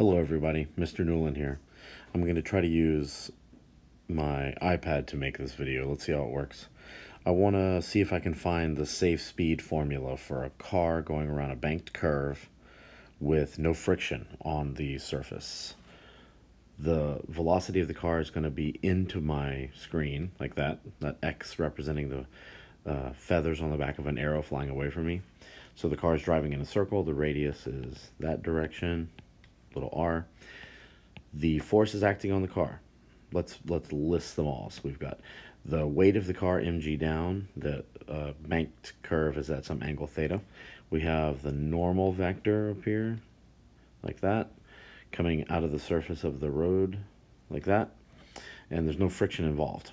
Hello everybody, Mr. Newland here. I'm going to try to use my iPad to make this video. Let's see how it works. I want to see if I can find the safe speed formula for a car going around a banked curve with no friction on the surface. The velocity of the car is going to be into my screen, like that, that X representing the uh, feathers on the back of an arrow flying away from me. So the car is driving in a circle, the radius is that direction, little r. The force is acting on the car. Let's let's list them all. So we've got the weight of the car mg down. The uh, banked curve is at some angle theta. We have the normal vector up here, like that, coming out of the surface of the road, like that, and there's no friction involved.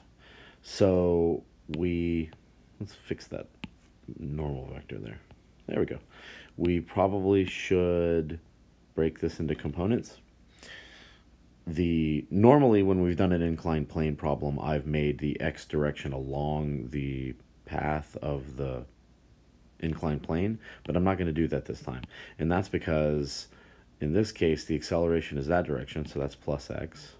So we let's fix that normal vector there. There we go. We probably should break this into components. The normally when we've done an inclined plane problem, I've made the x direction along the path of the inclined plane, but I'm not going to do that this time. And that's because in this case the acceleration is that direction, so that's plus x.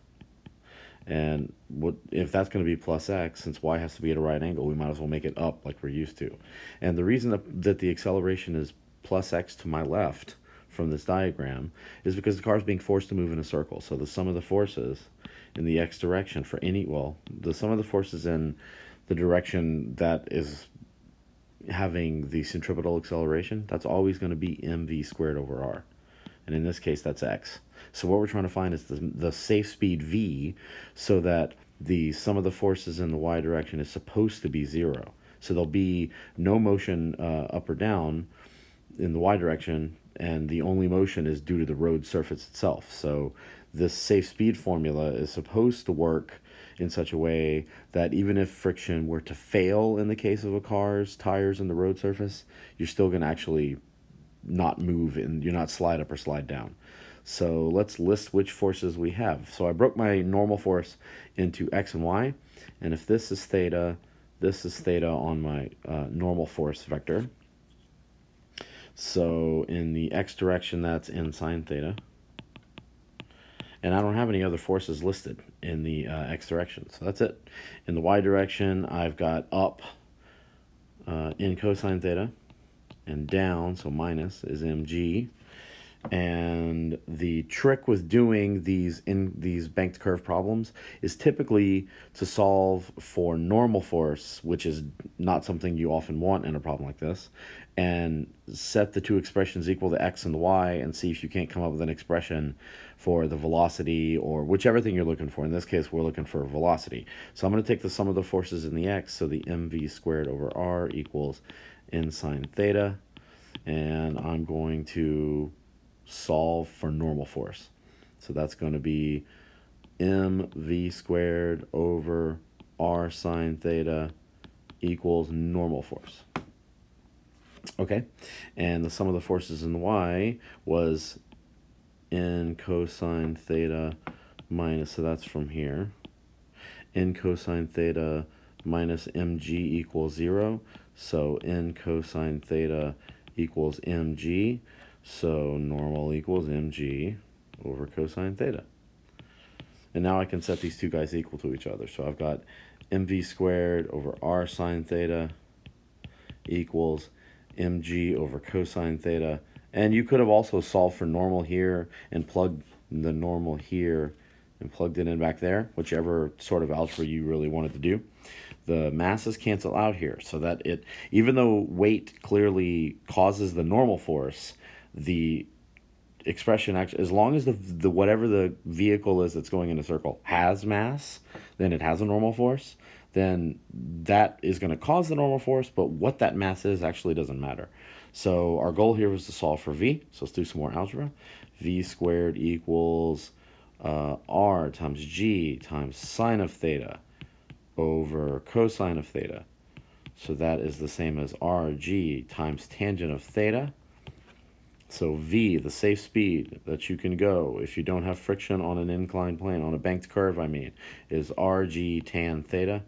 And what if that's going to be plus x, since y has to be at a right angle, we might as well make it up like we're used to. And the reason that, the acceleration is plus x to my left from this diagram is because the car is being forced to move in a circle. So the sum of the forces in the x direction for any, well, the sum of the forces in the direction that is having the centripetal acceleration, that's always going to be mv squared over r. And in this case, that's x. So what we're trying to find is the, the safe speed v so that the sum of the forces in the y direction is supposed to be zero. So there'll be no motion uh, up or down in the y direction and the only motion is due to the road surface itself. So this safe speed formula is supposed to work in such a way that even if friction were to fail in the case of a car's tires and the road surface, you're still going to actually not move and you're not slide up or slide down. So let's list which forces we have. So I broke my normal force into x and y, and if this is theta, this is theta on my uh, normal force vector. So in the x direction, that's n sine theta. And I don't have any other forces listed in the uh, x direction. So that's it. In the y direction, I've got up uh, n cosine theta. And down, so minus, is mg and the trick with doing these in these banked curve problems is typically to solve for normal force which is not something you often want in a problem like this and set the two expressions equal to x and the y and see if you can't come up with an expression for the velocity or whichever thing you're looking for. In this case we're looking for velocity. So i'm going to take the sum of the forces in the x so the mv squared over r equals n sine theta and i'm going to solve for normal force. So that's going to be mv squared over r sine theta equals normal force. Okay, and the sum of the forces in the y was n cosine theta minus, so that's from here, n cosine theta minus mg equals 0, so n cosine theta equals mg. So normal equals mg over cosine theta. And now I can set these two guys equal to each other. So I've got mv squared over r sine theta equals mg over cosine theta. And you could have also solved for normal here and plugged the normal here and plugged it in back there, whichever sort of algebra you really wanted to do. The masses cancel out here so that it, even though weight clearly causes the normal force, the expression actually as long as the the whatever the vehicle is that's going in a circle has mass then it has a normal force then that is going to cause the normal force but what that mass is actually doesn't matter. So our goal here was to solve for v so let's do some more algebra. V squared equals uh, r times g times sine of theta over cosine of theta. So that is the same as rg times tangent of theta so V, the safe speed that you can go if you don't have friction on an inclined plane, on a banked curve, I mean, is RG tan theta.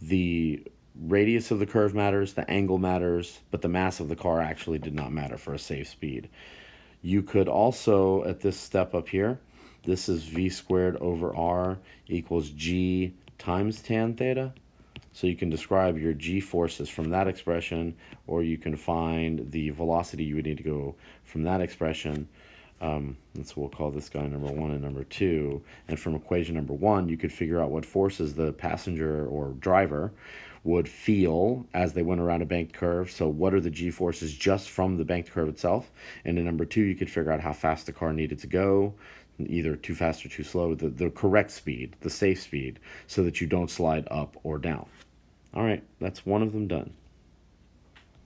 The radius of the curve matters, the angle matters, but the mass of the car actually did not matter for a safe speed. You could also, at this step up here, this is v squared over r equals g times tan theta. So you can describe your g forces from that expression, or you can find the velocity you would need to go from that expression. Um, and so we'll call this guy number one and number two. And from equation number one, you could figure out what forces the passenger or driver would feel as they went around a banked curve. So what are the g forces just from the banked curve itself? And in number two, you could figure out how fast the car needed to go either too fast or too slow, the, the correct speed, the safe speed, so that you don't slide up or down. All right, that's one of them done.